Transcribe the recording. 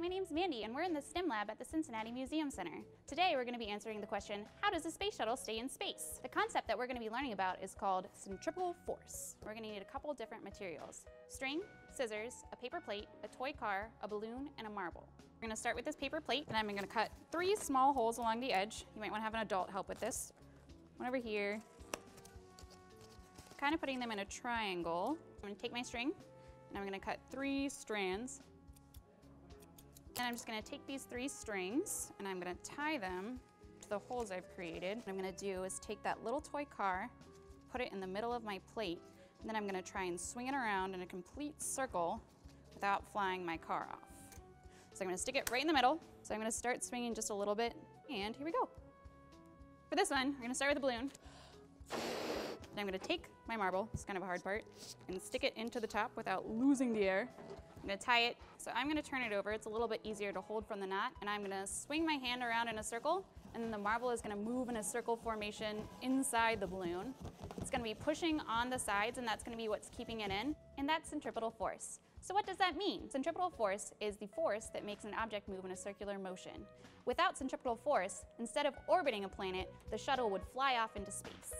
my name's Mandy and we're in the STEM lab at the Cincinnati Museum Center. Today we're going to be answering the question, how does a space shuttle stay in space? The concept that we're going to be learning about is called centripetal force. We're going to need a couple different materials. String, scissors, a paper plate, a toy car, a balloon, and a marble. We're going to start with this paper plate and I'm going to cut three small holes along the edge. You might want to have an adult help with this. One over here. Kind of putting them in a triangle. I'm going to take my string and I'm going to cut three strands and I'm just gonna take these three strings and I'm gonna tie them to the holes I've created. What I'm gonna do is take that little toy car, put it in the middle of my plate, and then I'm gonna try and swing it around in a complete circle without flying my car off. So I'm gonna stick it right in the middle. So I'm gonna start swinging just a little bit, and here we go. For this one, we're gonna start with a balloon. I'm gonna take my marble, it's kind of a hard part, and stick it into the top without losing the air. I'm gonna tie it, so I'm gonna turn it over. It's a little bit easier to hold from the knot, and I'm gonna swing my hand around in a circle, and then the marble is gonna move in a circle formation inside the balloon. It's gonna be pushing on the sides, and that's gonna be what's keeping it in, and that's centripetal force. So what does that mean? Centripetal force is the force that makes an object move in a circular motion. Without centripetal force, instead of orbiting a planet, the shuttle would fly off into space.